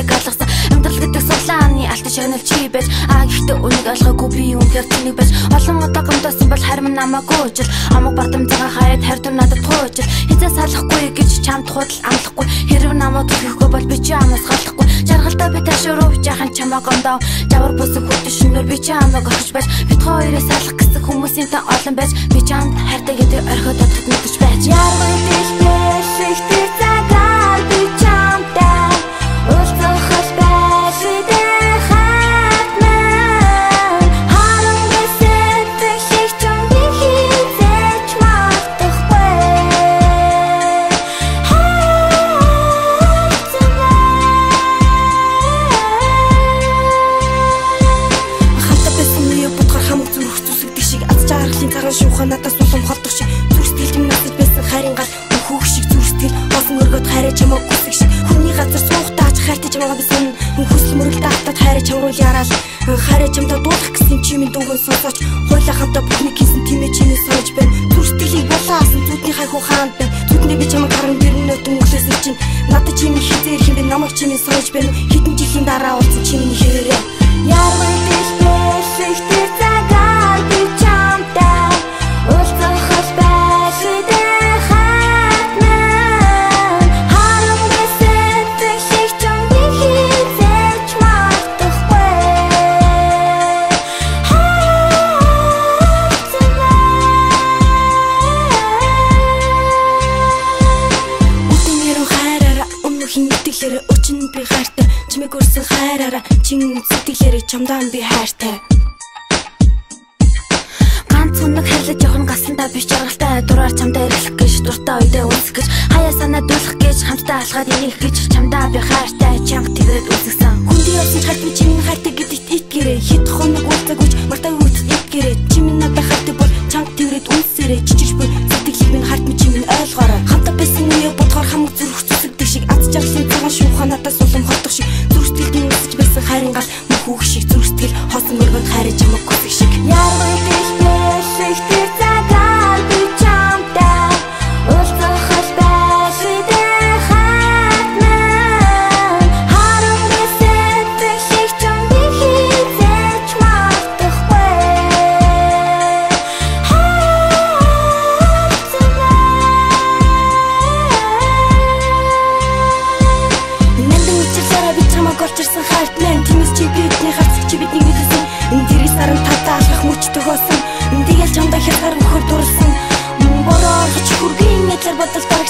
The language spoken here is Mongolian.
мэдлэг алгасан Амьдрал гэдэг сулааны алтан шагнал чи байж Аа гэхдээ үнийг олгоогүй би үнээр тэнэг байж Олон одоо гомдсон бол харим намаагүй учир Амаг бардам цагаан хараад харьтун надад хуучир Хизээ салахгүй гэж чамд худал амлахгүй. Хэрв намаа түлхэхгүй бол би чи амаас халахгүй Жаргалтай би ташуруу жаахан чамаа гомдоо Жавар бүсэг хөтөн шинээр би чи амаг огч байж Бид хоёроо салах гэсэн хүмүүсийн та олон байж Би чамд хайртай гэдэг орхиод осон өргөд хайраа чамаа үсэг шиг. Хүний газар суугтаач хайртай чамаа бисэн хүсэл мөрөл таатад хайраа чамруу яраал. Хайраа чамдаа дуулах гэсэн чимийн дүүгэн сонсооч. Хойлоо хамтаа бүхний хийсэн тимээ чиний сонж байна зүрх сэтгэлийг булаасан зүудний хай хуу хаанд байна зүудний би чамаа гаран дэрнөтөн өглөөсөн чинь. Надад чимээ хизээ ирэх юм бэ намайг чимээ сонж байна хэдэн жилийн дараа уулзсан чимээ хэрэг өчн би хайртай. Чимээг өрсөн хайраараа. Чин сэтгэлээр чамдаа би хайртай. Ганц хоног хайрлаж явах нь гасантаа биш жаргалтай. Дураар чамдаа ирэхлэх гэж дуртай үедээ үсэх гэж. Хаяа санаа дуулах гэж хамтдаа алхаад инех гэж. Чамдаа би хайртай. Чанга тэгрээд үсгсэн Хүндий явсан хайрт би чимийн хайртай гэдэгт итгэрээ сарын тавтаа алхах мөч төгөөсөн. Тэгэл чамдаа хязгаар өгөхөр дурлсан Бороо орж хүргийн нэтлэр бодолтой